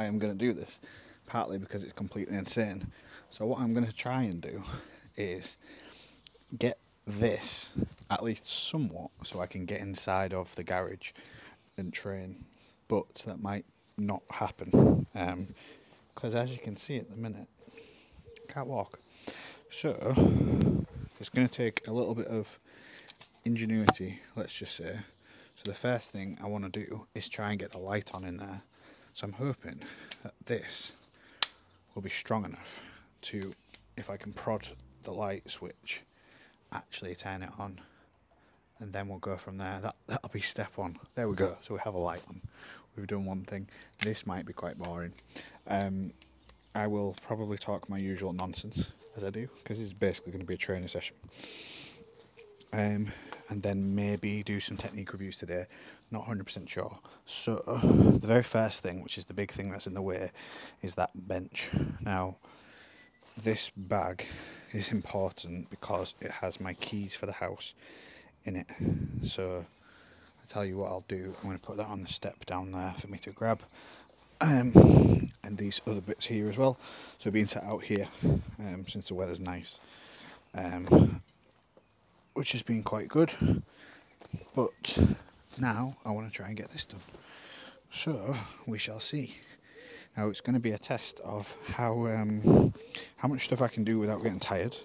I am going to do this, partly because it's completely insane. So what I'm going to try and do is get this at least somewhat so I can get inside of the garage and train, but that might not happen um, because as you can see at the minute, I can't walk. So it's going to take a little bit of ingenuity, let's just say. So the first thing I want to do is try and get the light on in there. So I'm hoping that this will be strong enough to, if I can prod the light switch, actually turn it on. And then we'll go from there. That, that'll be step one. There we go. So we have a light on. We've done one thing. This might be quite boring. Um, I will probably talk my usual nonsense as I do because it's basically going to be a training session. Um, and then maybe do some technique reviews today. Not 100% sure. So, the very first thing, which is the big thing that's in the way, is that bench. Now, this bag is important because it has my keys for the house in it. So, I tell you what I'll do. I'm going to put that on the step down there for me to grab. Um, and these other bits here as well. So being set out here um, since the weather's nice. Um, which has been quite good. But now I want to try and get this done. So we shall see. Now it's going to be a test of how um, how much stuff I can do without getting tired,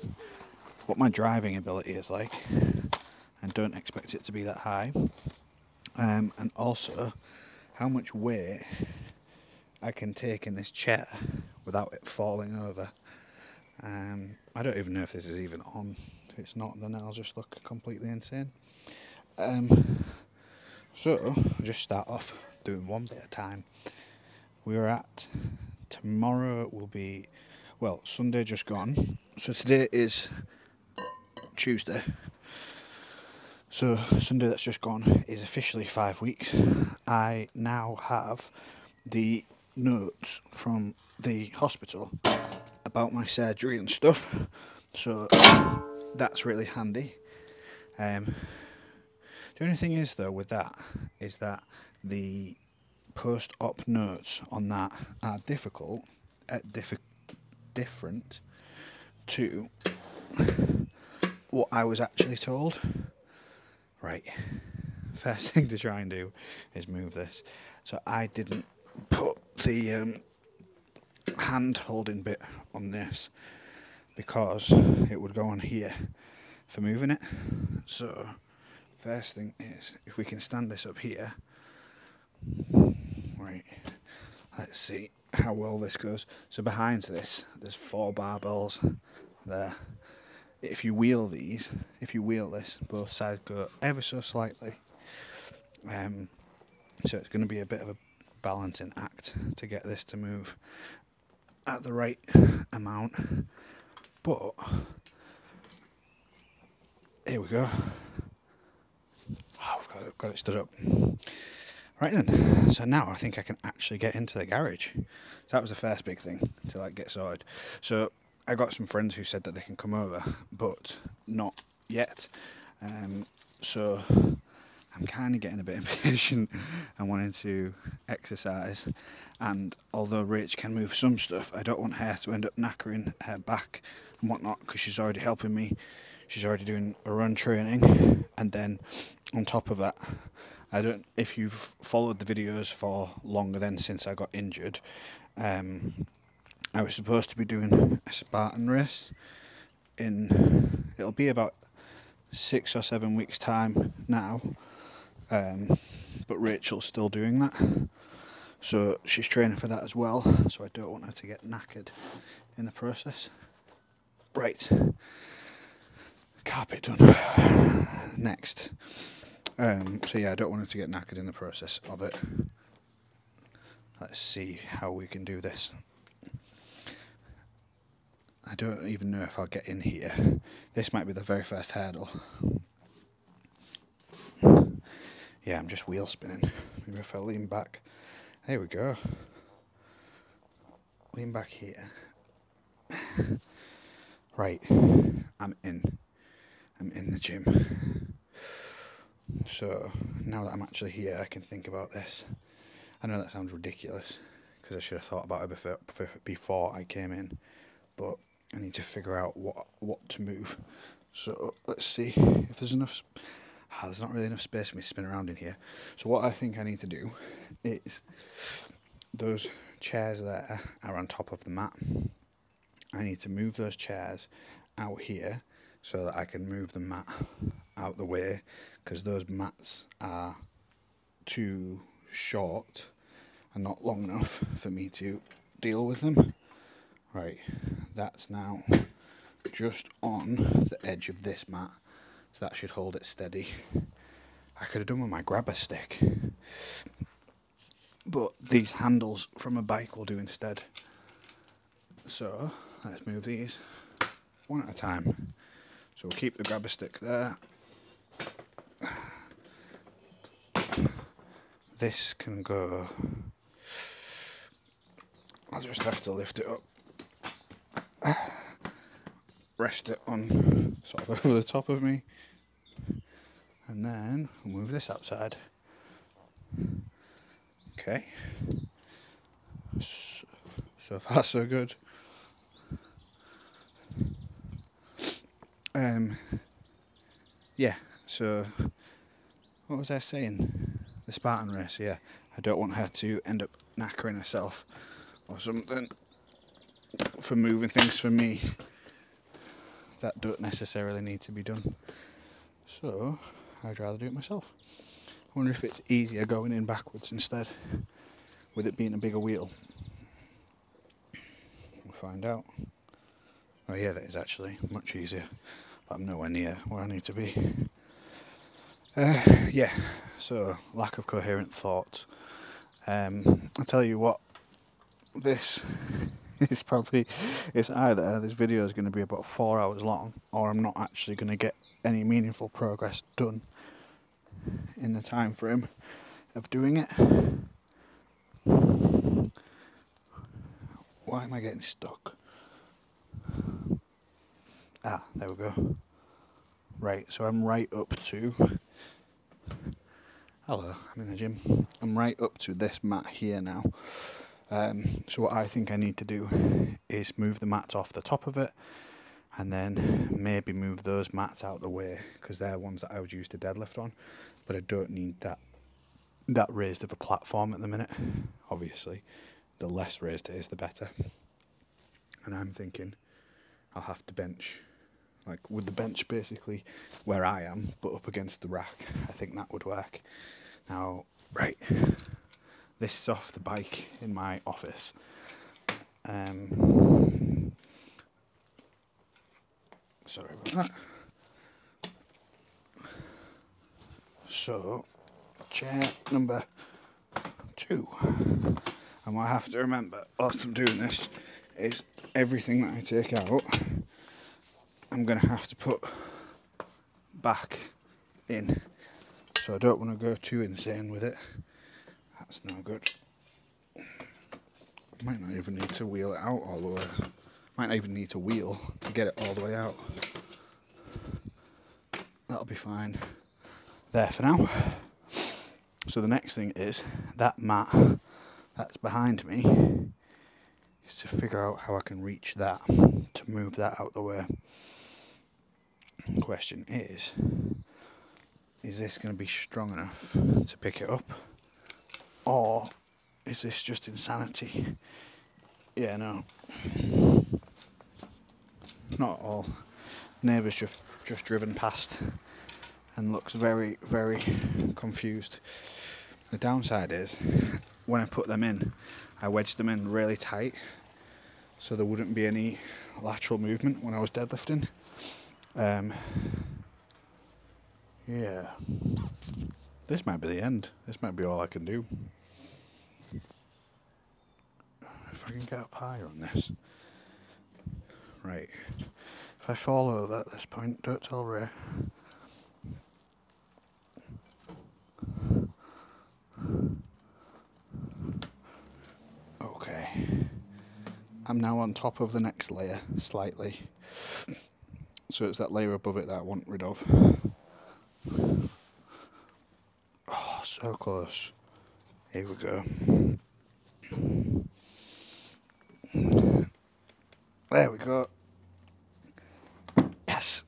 what my driving ability is like, and don't expect it to be that high, um, and also how much weight I can take in this chair without it falling over. Um, I don't even know if this is even on if it's not, then I'll just look completely insane. Um, so, just start off doing one bit at a time. We're at tomorrow will be well Sunday just gone. So today is Tuesday. So Sunday that's just gone is officially five weeks. I now have the notes from the hospital about my surgery and stuff. So that's really handy. Um, the only thing is though with that is that the post-op notes on that are difficult, uh, diffi- different to what I was actually told. Right, first thing to try and do is move this. So I didn't put the um, hand holding bit on this because it would go on here for moving it. So, first thing is if we can stand this up here, right, let's see how well this goes. So, behind this, there's four barbells there. If you wheel these, if you wheel this, both sides go ever so slightly. Um, so, it's going to be a bit of a balancing act to get this to move at the right amount but here we go. Oh, I've got, it, got it stood up. Right then, so now I think I can actually get into the garage. So that was the first big thing to like get sorted. So I got some friends who said that they can come over, but not yet. Um, so I'm kind of getting a bit impatient and wanting to exercise. And although Rach can move some stuff, I don't want her to end up knackering her back and whatnot because she's already helping me. She's already doing a run training, and then on top of that, I don't. If you've followed the videos for longer than since I got injured, um, I was supposed to be doing a Spartan race. In it'll be about six or seven weeks time now, um, but Rachel's still doing that, so she's training for that as well. So I don't want her to get knackered in the process. Right. Carpet done. Next. Um, so yeah, I don't want her to get knackered in the process of it. Let's see how we can do this. I don't even know if I'll get in here. This might be the very first hurdle. Yeah, I'm just wheel spinning. Maybe if I lean back. There we go. Lean back here. Right, I'm in. I'm in the gym. So now that I'm actually here, I can think about this. I know that sounds ridiculous because I should have thought about it before, before I came in. But I need to figure out what what to move. So let's see if there's enough. Ah, there's not really enough space for me to spin around in here. So what I think I need to do is those chairs there are on top of the mat. I need to move those chairs out here so that I can move the mat out the way because those mats are too short and not long enough for me to deal with them. Right, that's now just on the edge of this mat, so that should hold it steady. I could have done with my grabber stick, but these handles from a bike will do instead. So let's move these one at a time. So we'll keep the grabber stick there. This can go. I'll just have to lift it up. Rest it on sort of over the top of me. And then we'll move this outside. Okay. So, so far so good. Um, yeah, so what was I saying? The Spartan race, yeah. I don't want her to end up knackering herself or something for moving things for me that don't necessarily need to be done. So I'd rather do it myself. I wonder if it's easier going in backwards instead with it being a bigger wheel. We'll find out. Oh yeah, that is actually much easier. But I'm nowhere near where I need to be. Uh, yeah, so lack of coherent thoughts. Um, I'll tell you what, this is probably, it's either this video is going to be about four hours long or I'm not actually going to get any meaningful progress done in the time frame of doing it. Why am I getting stuck? Ah, there we go. Right, so I'm right up to. Hello, I'm in the gym. I'm right up to this mat here now. Um, so what I think I need to do is move the mats off the top of it, and then maybe move those mats out the way because they're ones that I would use to deadlift on. But I don't need that that raised of a platform at the minute. Obviously, the less raised it is, the better. And I'm thinking I'll have to bench like with the bench basically where I am, but up against the rack. I think that would work. Now, right, this is off the bike in my office. Um, sorry about that. So, chair number two. And what I have to remember whilst I'm doing this is everything that I take out I'm going to have to put back in. So I don't want to go too insane with it. That's no good. Might not even need to wheel it out all the way. Might not even need to wheel to get it all the way out. That'll be fine. There for now. So the next thing is that mat that's behind me is to figure out how I can reach that to move that out the way question is is this going to be strong enough to pick it up or is this just insanity yeah no not all neighbours just just driven past and looks very very confused the downside is when I put them in I wedged them in really tight so there wouldn't be any lateral movement when I was deadlifting um, yeah. This might be the end. This might be all I can do. If I can get up higher on this. Right. If I fall over at this point, don't tell Ray. Okay. I'm now on top of the next layer, slightly. So it's that layer above it that I want rid of. Oh, so close. Here we go. There we go. Yes.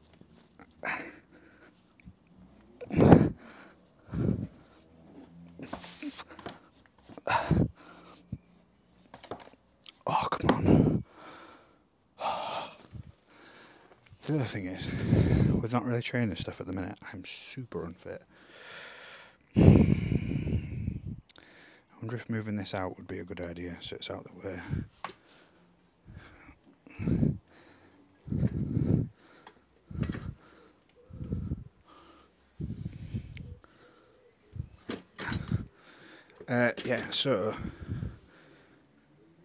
Oh, come on. The other thing is, with not really training stuff at the minute, I'm super unfit. I wonder if moving this out would be a good idea so it's out of the way. Uh, yeah, so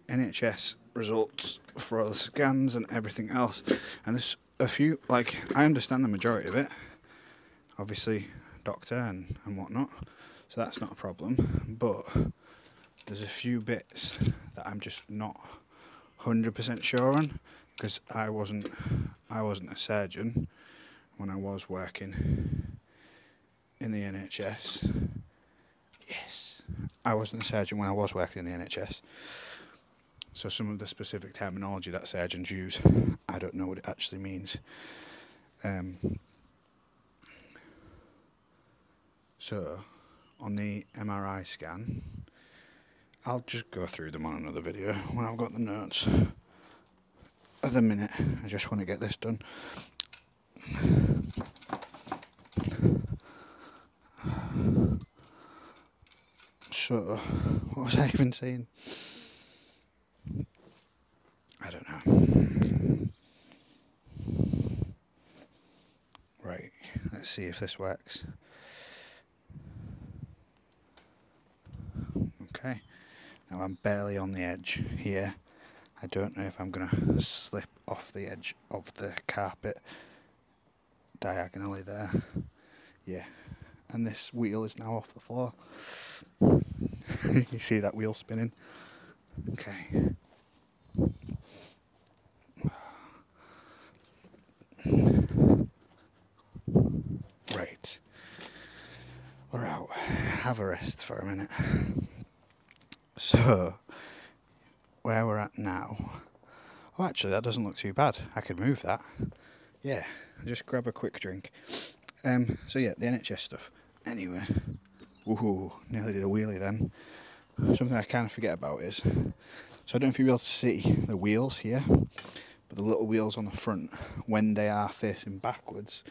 NHS results for all the scans and everything else, and there's a few like I understand the majority of it. Obviously, doctor and and whatnot, so that's not a problem. But there's a few bits that I'm just not hundred percent sure on because I wasn't I wasn't a surgeon when I was working in the NHS. Yes. I wasn't a surgeon when I was working in the NHS. So some of the specific terminology that surgeons use, I don't know what it actually means. Um, so on the MRI scan, I'll just go through them on another video when I've got the notes. At the minute, I just want to get this done. So, what was I even saying? I don't know. Right, let's see if this works. Okay, now I'm barely on the edge here. I don't know if I'm going to slip off the edge of the carpet diagonally there. Yeah, and this wheel is now off the floor. you see that wheel spinning? Okay. Right. We're out. Have a rest for a minute. So, where we're at now. Oh, actually, that doesn't look too bad. I could move that. Yeah, just grab a quick drink. Um, so yeah, the NHS stuff. Anyway, woohoo, nearly did a wheelie then. Something I kind of forget about is, so I don't know if you'll be able to see the wheels here, but the little wheels on the front, when they are facing backwards,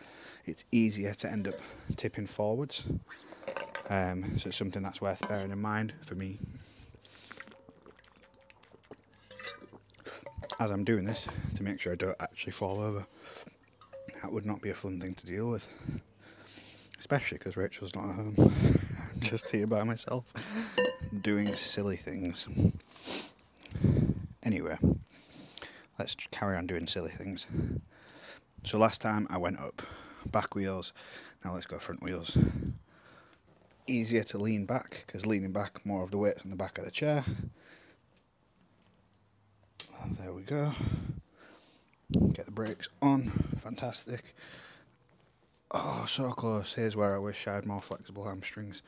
it's easier to end up tipping forwards. Um, so it's something that's worth bearing in mind for me. As I'm doing this, to make sure I don't actually fall over. That would not be a fun thing to deal with. Especially because Rachel's not at home. I'm just here by myself, doing silly things. Anyway, let's carry on doing silly things. So last time I went up back wheels, now let's go front wheels. Easier to lean back because leaning back, more of the weight's on the back of the chair. There we go. Get the brakes on. Fantastic. Oh, so close. Here's where I wish I had more flexible hamstrings.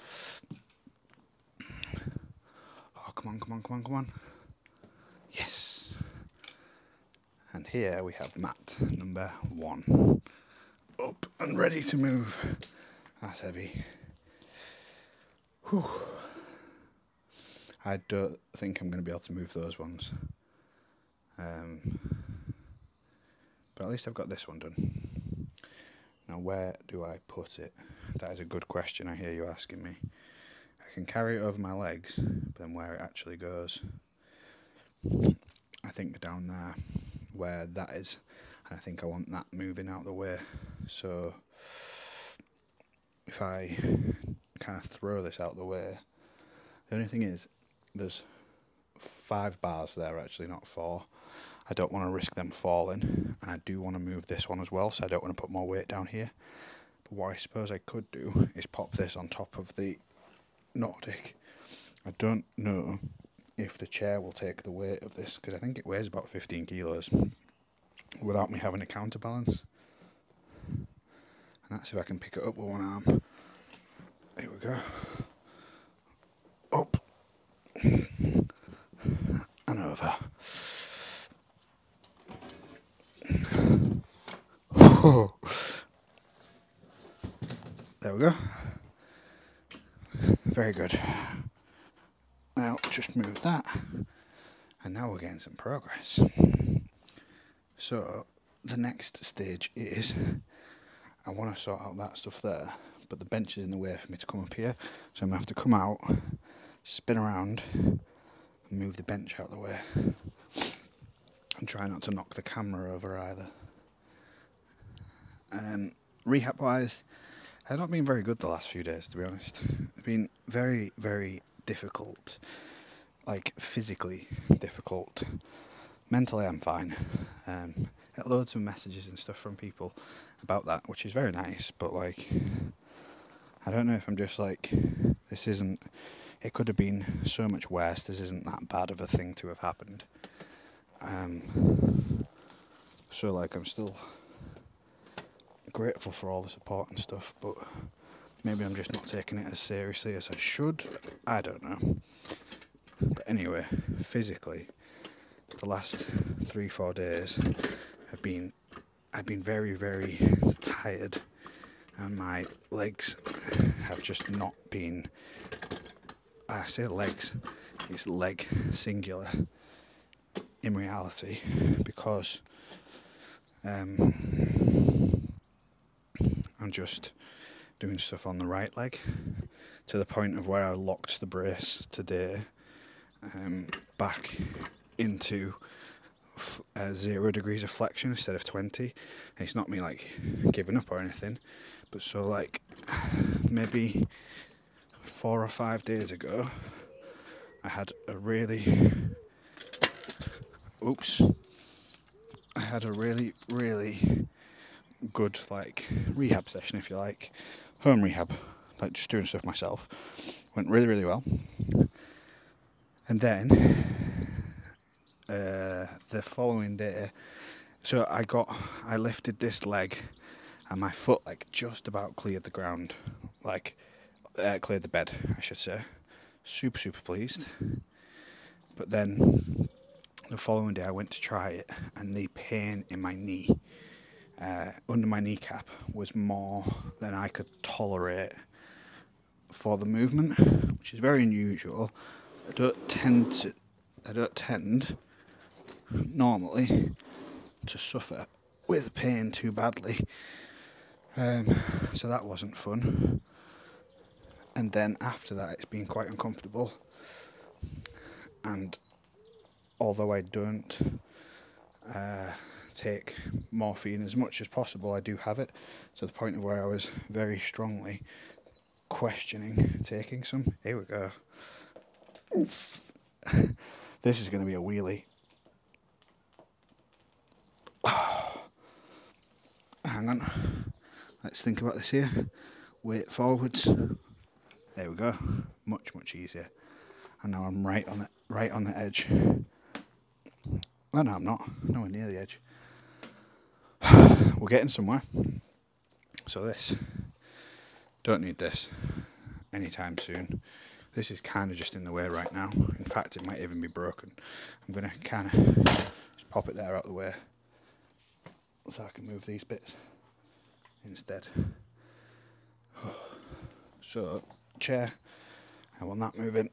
Oh, come on, come on, come on, come on. Yes. And here we have mat number one. Up and ready to move. That's heavy. Whew. I don't think I'm going to be able to move those ones. Um, but at least I've got this one done. Now, where do I put it? That is a good question. I hear you asking me. I can carry it over my legs, but then where it actually goes, I think down there, where that is, and I think I want that moving out of the way. So, if I kind of throw this out the way, the only thing is, there's five bars there actually, not four. I don't want to risk them falling, and I do want to move this one as well, so I don't want to put more weight down here. But what I suppose I could do is pop this on top of the Nordic. I don't know if the chair will take the weight of this, because I think it weighs about 15 kilos, without me having a counterbalance. And that's if I can pick it up with one arm. There we go. Up. And over. There we go. Very good. Now just move that, and now we're getting some progress. So the next stage is I want to sort out that stuff there, but the bench is in the way for me to come up here, so I'm gonna have to come out, spin around, and move the bench out of the way, and try not to knock the camera over either. Um, rehab wise, I've not been very good the last few days, to be honest. It's been very, very difficult. Like physically difficult. Mentally, I'm fine. Um, loads of messages and stuff from people about that, which is very nice. But like, I don't know if I'm just like, this isn't. It could have been so much worse. This isn't that bad of a thing to have happened. Um, so like, I'm still grateful for all the support and stuff, but maybe I'm just not taking it as seriously as I should. I don't know. But anyway, physically, the last three, four days have been I've been very, very tired and my legs have just not been I say legs, it's leg singular in reality because um, I'm just doing stuff on the right leg to the point of where I locked the brace today um, back into uh, zero degrees of flexion instead of 20. And it's not me like giving up or anything, but so like maybe four or five days ago, I had a really oops, I had a really, really good like rehab session, if you like, home rehab, like just doing stuff myself. Went really, really well. And then uh, the following day, so I got, I lifted this leg, and my foot like just about cleared the ground, like uh, cleared the bed, I should say. Super, super pleased. But then the following day, I went to try it, and the pain in my knee uh, under my kneecap was more than I could tolerate for the movement, which is very unusual. I don't tend to, I don't tend normally to suffer with pain too badly. Um, so that wasn't fun. And then after that, it's been quite uncomfortable. And although I don't uh, take morphine as much as possible. I do have it to the point of where I was very strongly questioning taking some. Here we go. this is going to be a wheelie. Hang on. Let's think about this here. Weight forwards. There we go. Much much easier. And now I'm right on the right on the edge. Oh no, I'm not. Nowhere near the edge. we're getting somewhere. So this, don't need this anytime soon. This is kind of just in the way right now. In fact, it might even be broken. I'm going to kind of just pop it there out of the way so I can move these bits instead. So, chair, I want that moving.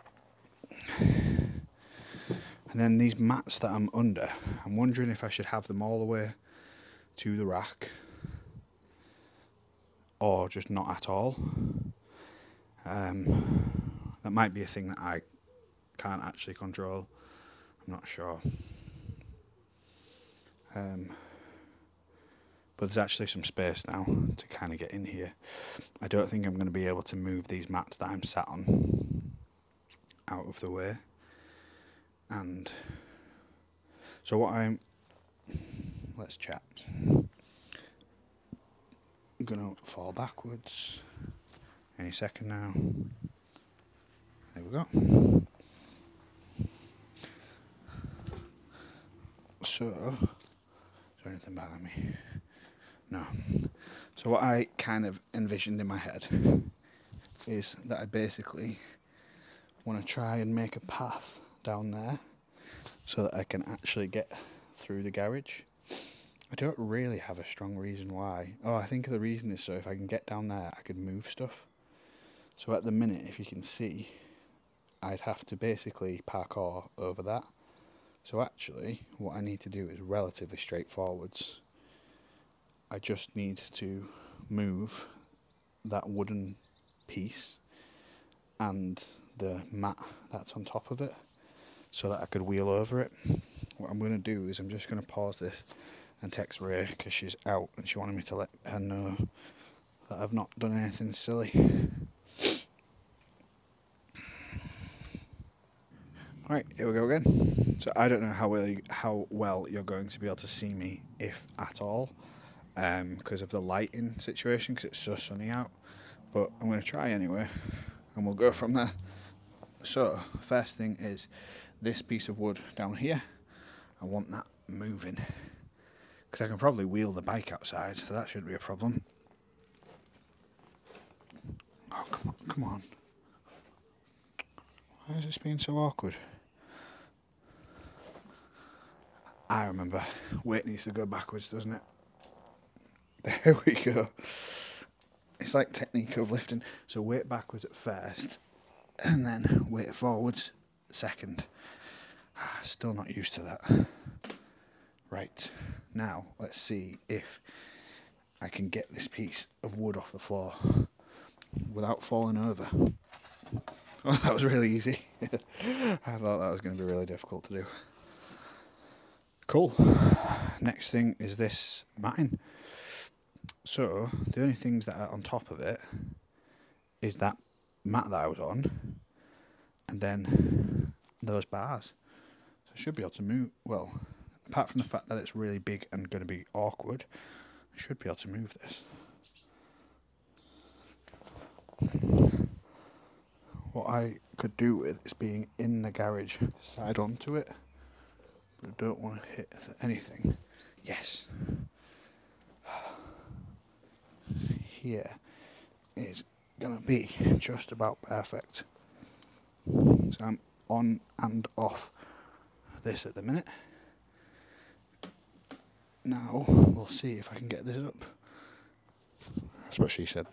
And then these mats that I'm under, I'm wondering if I should have them all the way to the rack or just not at all. Um, that might be a thing that I can't actually control. I'm not sure. Um, but there's actually some space now to kind of get in here. I don't think I'm going to be able to move these mats that I'm sat on out of the way. And so what I'm let's chat. I'm gonna fall backwards any second now. There we go. So, is there anything bothering me? No. So what I kind of envisioned in my head is that I basically want to try and make a path down there so that I can actually get through the garage I don't really have a strong reason why. Oh, I think the reason is so if I can get down there, I could move stuff. So at the minute, if you can see, I'd have to basically parkour over that. So actually, what I need to do is relatively straightforwards. I just need to move that wooden piece and the mat that's on top of it so that I could wheel over it. What I'm going to do is I'm just going to pause this and text Ray because she's out and she wanted me to let her know that I've not done anything silly. Right, here we go again. So I don't know how well how well you're going to be able to see me, if at all, because um, of the lighting situation, because it's so sunny out. But I'm going to try anyway, and we'll go from there. So first thing is this piece of wood down here. I want that moving because I can probably wheel the bike outside, so that shouldn't be a problem. Oh come on, come on! Why is this being so awkward? I remember. Weight needs to go backwards, doesn't it? There we go. It's like technique of lifting. So weight backwards at first, and then weight forwards second. Ah, still not used to that. Right, now let's see if I can get this piece of wood off the floor without falling over. Oh, that was really easy. I thought that was going to be really difficult to do. Cool. Next thing is this mine. So, the only things that are on top of it is that mat that I was on, and then those bars. So I should be able to move, well, apart from the fact that it's really big and going to be awkward, I should be able to move this. What I could do with is being in the garage, side onto it, but I don't want to hit anything. Yes. Here is going to be just about perfect. So I'm on and off this at the minute. Now we'll see if I can get this up. That's what she said.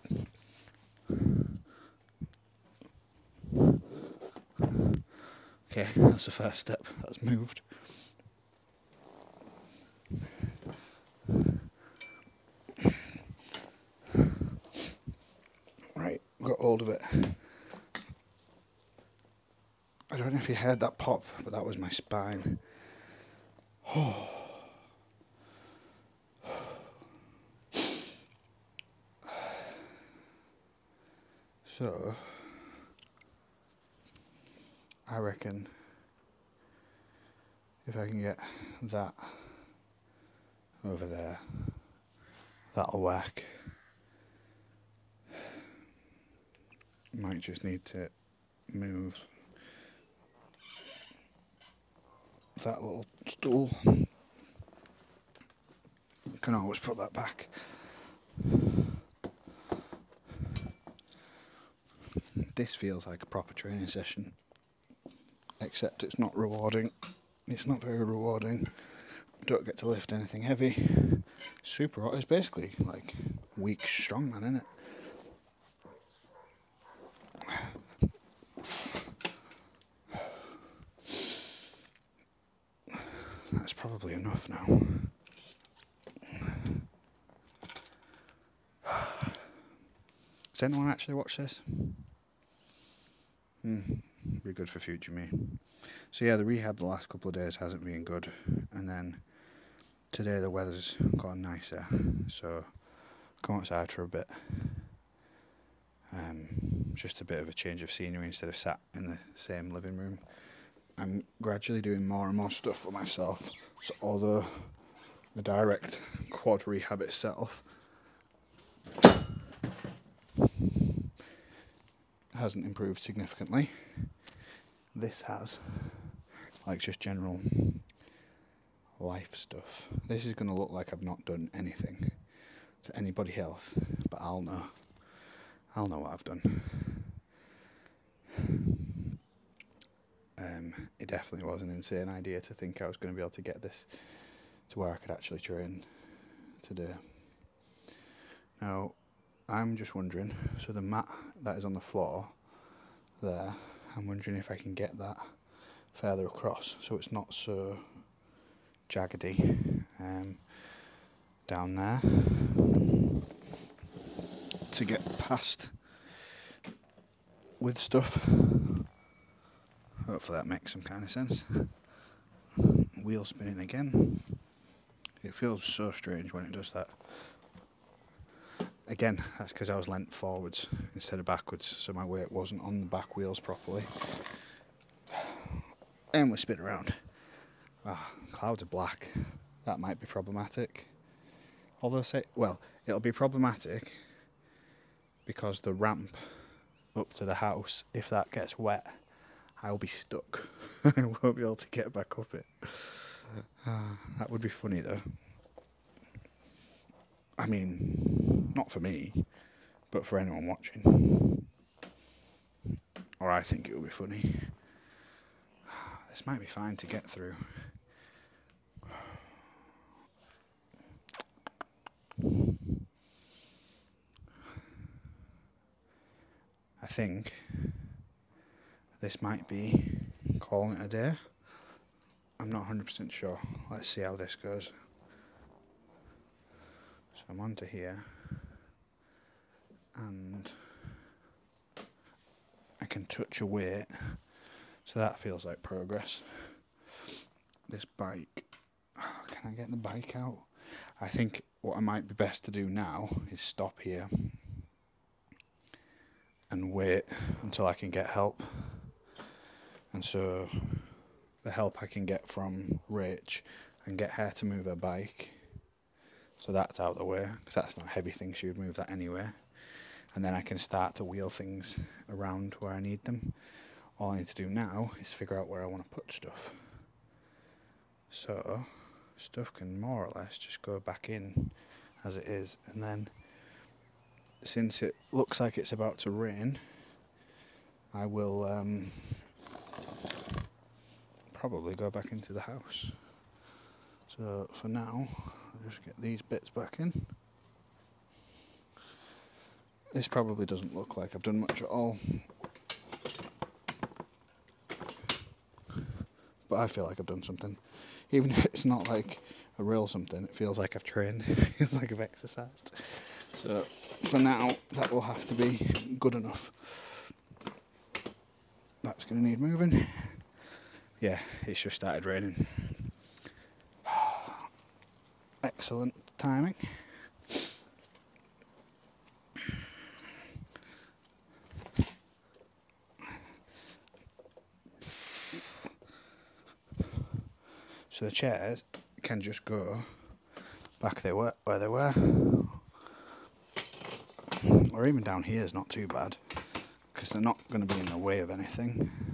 Okay, that's the first step. That's moved. Right, got hold of it. I don't know if you heard that pop, but that was my spine. Oh. So, I reckon if I can get that over there, that'll work. Might just need to move that little stool. Can always put that back. this feels like a proper training session, except it's not rewarding. It's not very rewarding. Don't get to lift anything heavy. Super hot is basically like weak strongman, isn't it? That's probably enough now. Does anyone actually watch this? Mm, be good for future me. So yeah, the rehab the last couple of days hasn't been good, and then today the weather's gotten nicer, so come outside for a bit. Um, just a bit of a change of scenery instead of sat in the same living room. I'm gradually doing more and more stuff for myself. So although the direct quad rehab itself hasn't improved significantly. This has, like just general life stuff. This is going to look like I've not done anything to anybody else, but I'll know. I'll know what I've done. Um, it definitely was an insane idea to think I was going to be able to get this to where I could actually train today. Now, I'm just wondering, so the mat that is on the floor there, I'm wondering if I can get that further across so it's not so jaggedy um, down there to get past with stuff. Hopefully that makes some kind of sense. Wheel spinning again. It feels so strange when it does that. Again, that's because I was leant forwards instead of backwards, so my weight wasn't on the back wheels properly. And we spin around. Ah, clouds are black. That might be problematic. Although say, well, it'll be problematic because the ramp up to the house, if that gets wet, I'll be stuck. I won't be able to get back up it. Uh, that would be funny though. I mean, not for me, but for anyone watching. Or I think it would be funny. This might be fine to get through. I think this might be calling it a day. I'm not 100% sure. Let's see how this goes. So I'm onto here and I can touch a weight so that feels like progress. This bike, oh, can I get the bike out? I think what I might be best to do now is stop here and wait until I can get help. And so the help I can get from Rach and get her to move her bike. So that's out of the way because that's not a heavy thing. She would move that anyway. And then I can start to wheel things around where I need them. All I need to do now is figure out where I want to put stuff. So stuff can more or less just go back in as it is and then since it looks like it's about to rain I will um, probably go back into the house so for now I'll just get these bits back in this probably doesn't look like I've done much at all but I feel like I've done something even if it's not like a real something, it feels like I've trained, it feels like I've exercised. So for now, that will have to be good enough. That's going to need moving. Yeah, it's just started raining. Excellent timing. So the chairs can just go back they were where they were. Or even down here is not too bad because they're not going to be in the way of anything.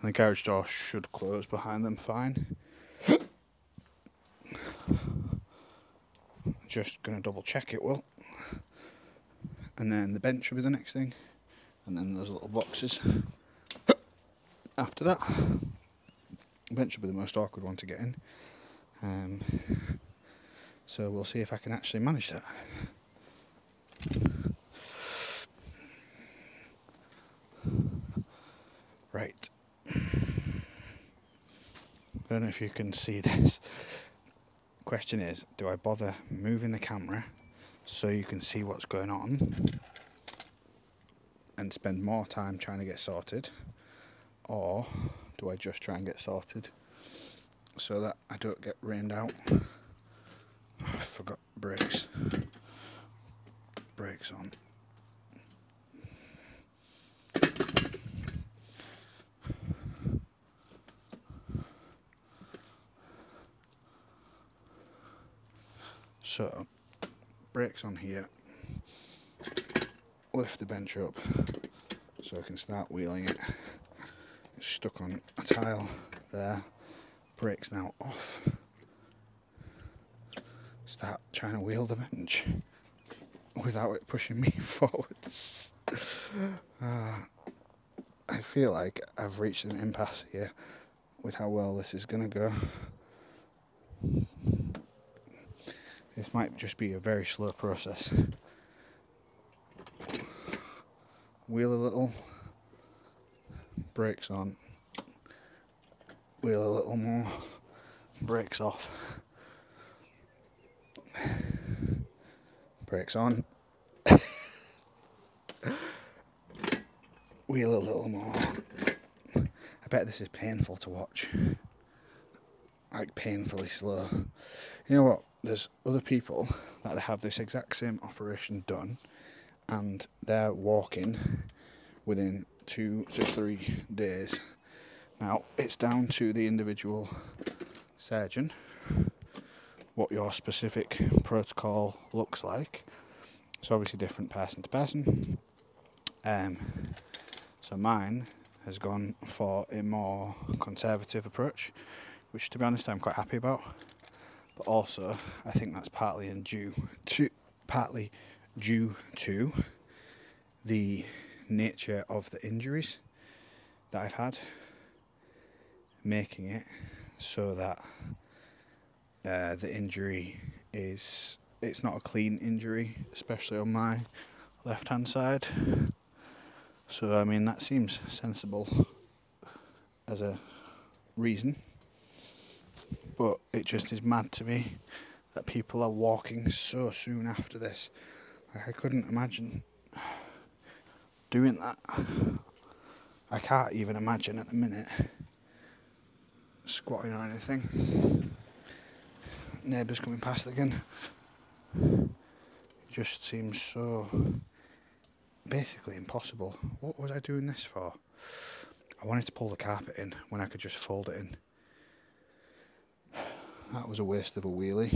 And the garage door should close behind them fine. Just going to double check it will. And then the bench will be the next thing. And then those little boxes after that the bench will be the most awkward one to get in. Um, so we'll see if I can actually manage that. Right. I don't know if you can see this. Question is, do I bother moving the camera so you can see what's going on and spend more time trying to get sorted or do I just try and get sorted so that I don't get rained out? I forgot brakes. Brakes on. So, brakes on here. Lift the bench up so I can start wheeling it stuck on a tile there. Brakes now off. Start trying to wheel the bench without it pushing me forwards. Uh, I feel like I've reached an impasse here with how well this is going to go. This might just be a very slow process. Wheel a little, brakes on, wheel a little more, brakes off, brakes on, wheel a little more. I bet this is painful to watch. Like painfully slow. You know what? There's other people that have this exact same operation done and they're walking within two to three days. Now it's down to the individual surgeon what your specific protocol looks like. It's obviously different person to person. Um, so mine has gone for a more conservative approach, which to be honest I'm quite happy about. But also I think that's partly due to partly due to the nature of the injuries that I've had, making it so that uh, the injury is it's not a clean injury, especially on my left hand side. So, I mean, that seems sensible as a reason. But it just is mad to me that people are walking so soon after this. Like, I couldn't imagine doing that. I can't even imagine at the minute squatting or anything. Neighbours coming past again. It just seems so basically impossible. What was I doing this for? I wanted to pull the carpet in when I could just fold it in. That was a waste of a wheelie.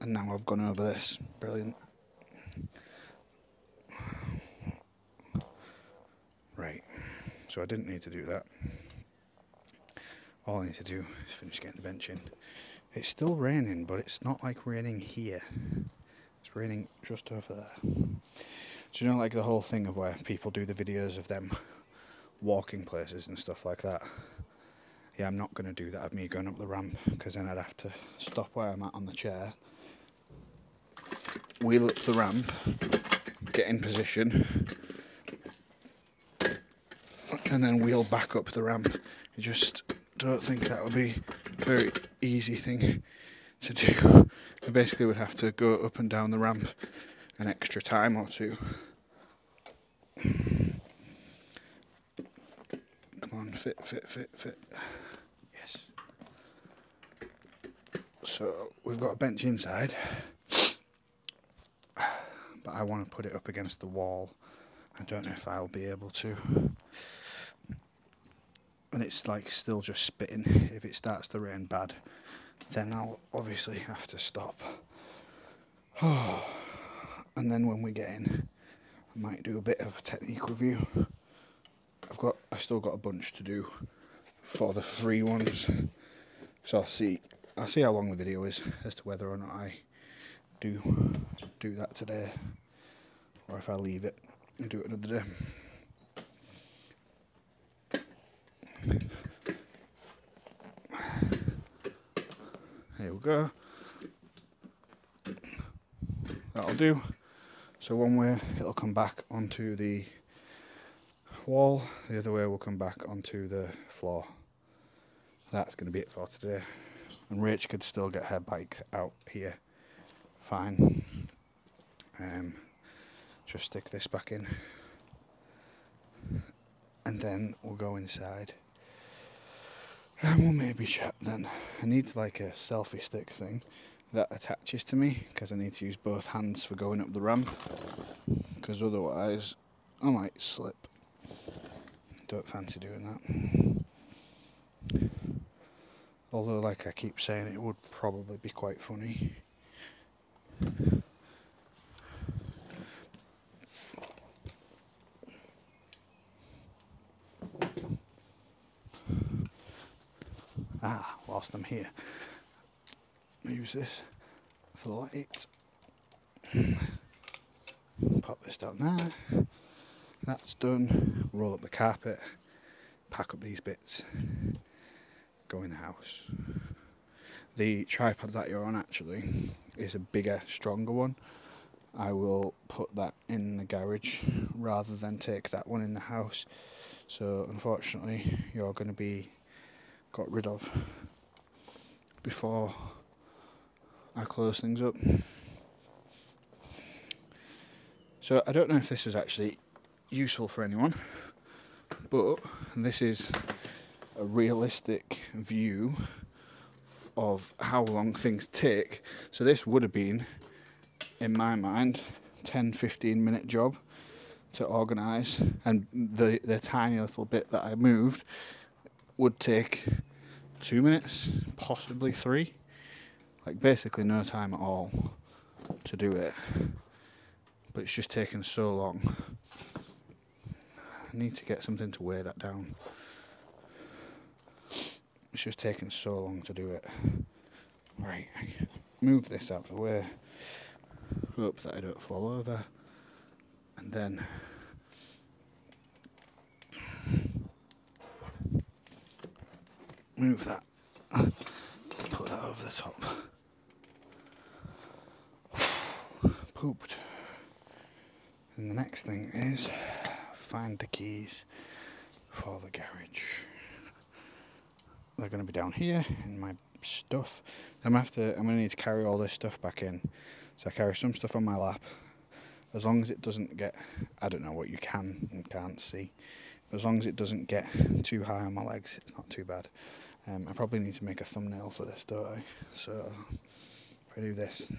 And now I've gone over this. Brilliant. Right. So I didn't need to do that. All I need to do is finish getting the bench in. It's still raining, but it's not like raining here. It's raining just over there. Do you know like the whole thing of where people do the videos of them walking places and stuff like that? Yeah, I'm not going to do that of me going up the ramp because then I'd have to stop where I'm at on the chair, wheel up the ramp, get in position, and then wheel back up the ramp. I just don't think that would be a very easy thing to do. I basically would have to go up and down the ramp an extra time or two. Come on, fit, fit, fit, fit. Yes. So we've got a bench inside, but I want to put it up against the wall. I don't know if I'll be able to. And it's like still just spitting. If it starts to rain bad, then I'll obviously have to stop. and then when we get in, I might do a bit of technique review. I've got, I've still got a bunch to do for the free ones, so I'll see, I'll see how long the video is as to whether or not I do do that today, or if I leave it and do it another day. Here we go. That'll do. So one way it'll come back onto the wall, the other way will come back onto the floor. That's going to be it for today. And Rach could still get her bike out here fine. Um, just stick this back in. And then we'll go inside. And we'll maybe chat then. I need like a selfie stick thing that attaches to me because I need to use both hands for going up the ramp because otherwise I might slip. Don't fancy doing that. Although like I keep saying it would probably be quite funny. Ah, whilst I'm here use this for the light. Pop this down there. That's done. Roll up the carpet. Pack up these bits. Go in the house. The tripod that you're on actually, is a bigger, stronger one, I will put that in the garage rather than take that one in the house. So unfortunately, you're going to be got rid of before I close things up. So I don't know if this was actually useful for anyone, but this is a realistic view of how long things take. So this would have been, in my mind, 10 15 minute job to organise and the, the tiny little bit that I moved would take two minutes, possibly three. Like basically no time at all to do it. But it's just taken so long. I need to get something to weigh that down. It's just taken so long to do it. Right, move this out of the way. Hope that I don't fall over. And then move that. Put that over the top. Pooped. And the next thing is find the keys for the garage they're going to be down here in my stuff. I'm gonna have to. I'm gonna need to carry all this stuff back in. So I carry some stuff on my lap. As long as it doesn't get, I don't know what you can and can't see. As long as it doesn't get too high on my legs, it's not too bad. Um, I probably need to make a thumbnail for this, don't I? So if I do this,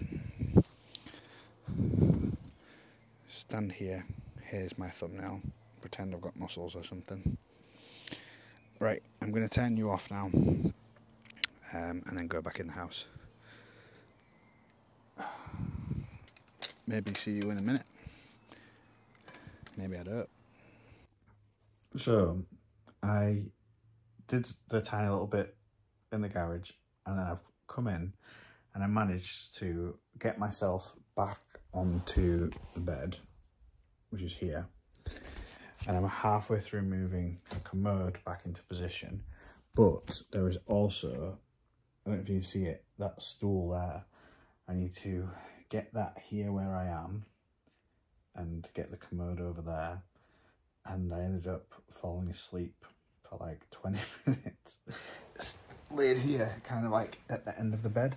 stand here. Here's my thumbnail. Pretend I've got muscles or something. Right, I'm going to turn you off now um, and then go back in the house. Maybe see you in a minute. Maybe I don't. So, I did the tiny little bit in the garage and then I've come in and I managed to get myself back onto the bed, which is here and I'm halfway through moving the commode back into position. But there is also, I don't know if you can see it, that stool there. I need to get that here where I am and get the commode over there. And I ended up falling asleep for like 20 minutes. laid here, kind of like at the end of the bed.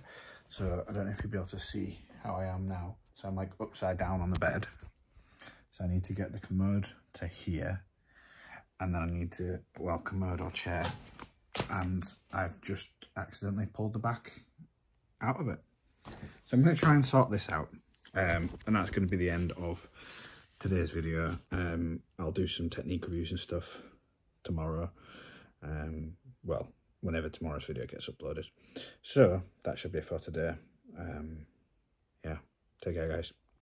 So I don't know if you'll be able to see how I am now. So I'm like upside down on the bed. So I need to get the commode to here and then I need to, well, commode or chair and I've just accidentally pulled the back out of it. So I'm going to try and sort this out um, and that's going to be the end of today's video. Um, I'll do some technique reviews and stuff tomorrow. Um, well, whenever tomorrow's video gets uploaded. So that should be it for today. Um, yeah, take care guys.